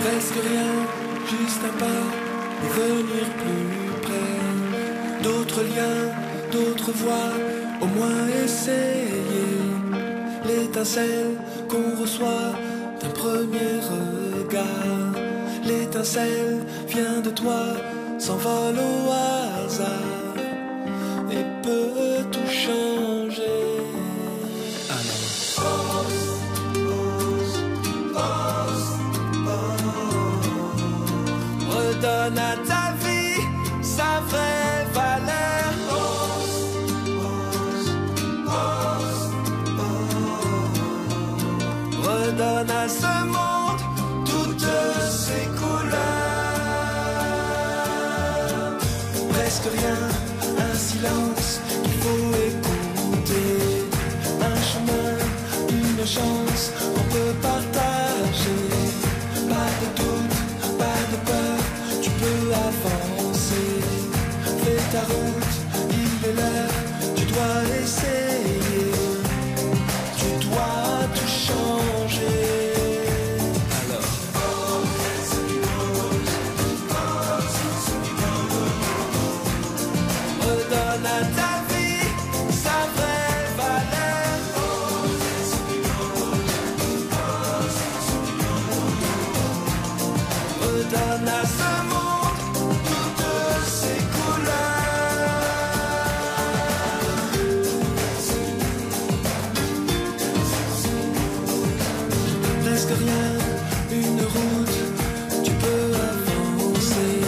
Presque rien, juste un pas venir plus près. D'autres liens, d'autres voix, au moins essayer. L'étincelle qu'on reçoit d'un premier regard. L'étincelle vient de toi, s'envole au hasard Redonne à ce monde toutes ses couleurs. Presque rien, un silence qu'il faut écouter. Un chemin, une chance, on peut partager. Pas de doute, pas de peur, tu peux avancer. Fais ta route, La femme, toutes ses couleurs. Presque rien, une route, tu peux avancer.